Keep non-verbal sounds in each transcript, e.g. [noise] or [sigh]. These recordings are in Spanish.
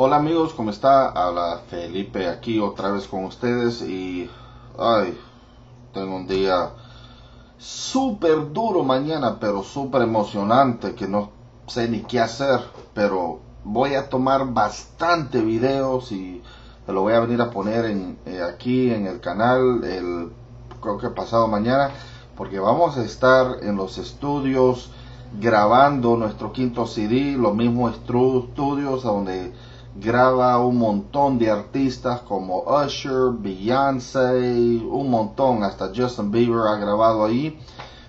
Hola amigos, ¿cómo está? Habla Felipe aquí otra vez con ustedes y ay, tengo un día súper duro mañana, pero súper emocionante que no sé ni qué hacer, pero voy a tomar bastante videos y te lo voy a venir a poner en, eh, aquí en el canal el creo que pasado mañana porque vamos a estar en los estudios grabando nuestro quinto CD, los mismos estudios donde graba un montón de artistas como Usher, Beyoncé, un montón, hasta Justin Bieber ha grabado ahí.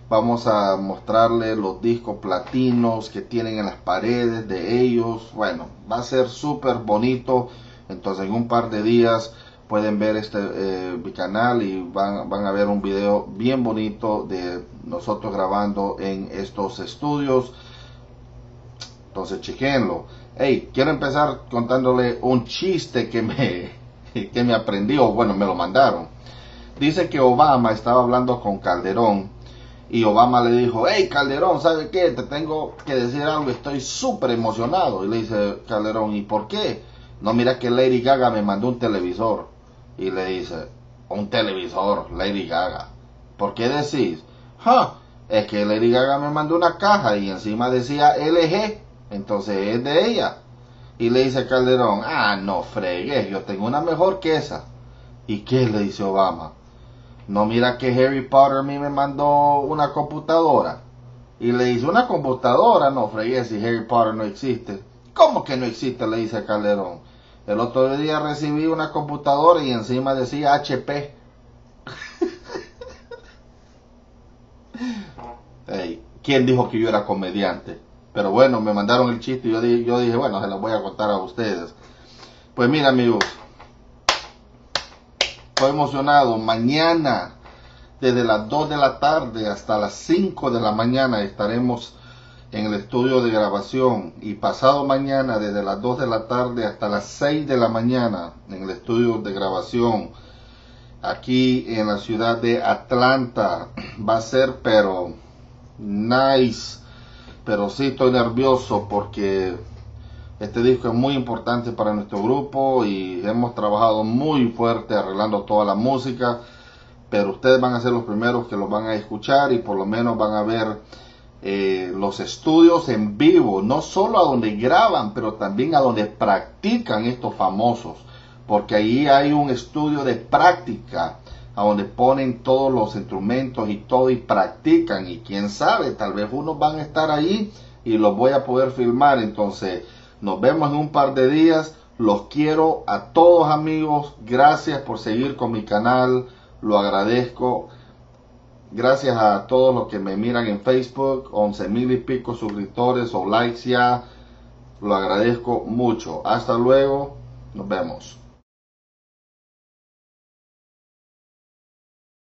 Vamos a mostrarle los discos platinos que tienen en las paredes de ellos. Bueno, va a ser súper bonito. Entonces en un par de días pueden ver este eh, mi canal y van, van a ver un video bien bonito de nosotros grabando en estos estudios. Entonces chequenlo. Hey, quiero empezar contándole un chiste que me, [laughs] que me aprendí, o bueno, me lo mandaron. Dice que Obama estaba hablando con Calderón y Obama le dijo, hey Calderón, ¿sabe qué? Te tengo que decir algo, estoy súper emocionado. Y le dice Calderón, ¿y por qué? No, mira que Lady Gaga me mandó un televisor. Y le dice, un televisor, Lady Gaga. ¿Por qué decís? Ja, es que Lady Gaga me mandó una caja y encima decía LG. Entonces es de ella. Y le dice Calderón, ah, no fregues, yo tengo una mejor que esa. ¿Y qué le dice Obama? No mira que Harry Potter a mí me mandó una computadora. Y le dice, una computadora, no fregues si Harry Potter no existe. ¿Cómo que no existe? Le dice Calderón. El otro día recibí una computadora y encima decía HP. [laughs] ¿Quién dijo que yo era comediante? Pero bueno, me mandaron el chiste y yo dije, bueno, se lo voy a contar a ustedes. Pues mira amigos, estoy emocionado. Mañana, desde las 2 de la tarde hasta las 5 de la mañana, estaremos en el estudio de grabación. Y pasado mañana, desde las 2 de la tarde hasta las 6 de la mañana, en el estudio de grabación. Aquí en la ciudad de Atlanta. Va a ser, pero nice pero sí estoy nervioso porque este disco es muy importante para nuestro grupo y hemos trabajado muy fuerte arreglando toda la música, pero ustedes van a ser los primeros que lo van a escuchar y por lo menos van a ver eh, los estudios en vivo, no solo a donde graban, pero también a donde practican estos famosos, porque ahí hay un estudio de práctica a donde ponen todos los instrumentos y todo y practican y quién sabe, tal vez unos van a estar ahí y los voy a poder filmar. Entonces, nos vemos en un par de días. Los quiero a todos amigos. Gracias por seguir con mi canal. Lo agradezco. Gracias a todos los que me miran en Facebook. 11 mil y pico suscriptores o likes ya. Lo agradezco mucho. Hasta luego. Nos vemos.